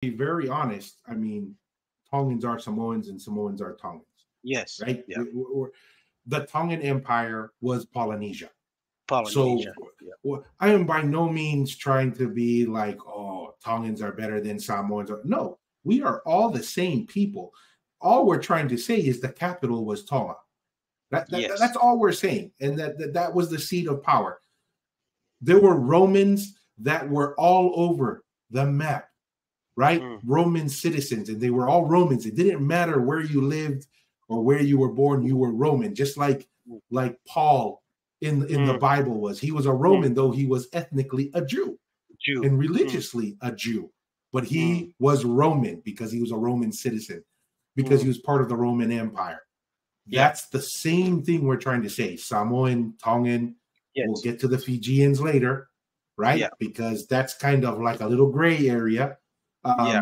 be very honest, I mean, Tongans are Samoans and Samoans are Tongans. Yes. Right? Yeah. We- we- the Tongan Empire was Polynesia. Polynesia. So yeah. well, I am by no means trying to be like, oh, Tongans are better than Samoans. No, we are all the same people. All we're trying to say is the capital was Tonga. That, that- Yes. That's all we're saying. And that, that that was the seat of power. There were Romans that were all over the map, right? Mm. Roman citizens, and they were all Romans. It didn't matter where you lived or where you were born, you were Roman, just like Mm. like Paul in in the Mm. Bible was. He was a Roman, though he was ethnically a Jew Jew. and religiously a Jew, but he was Roman because he was a Roman citizen, because Mm. he was part of the Roman Empire. Yeah. That's the same thing we're trying to say. Samoan, Tongan, yes. we'll get to the Fijians later, right? Yeah. Because that's kind of like a little gray area. Um, Yeah.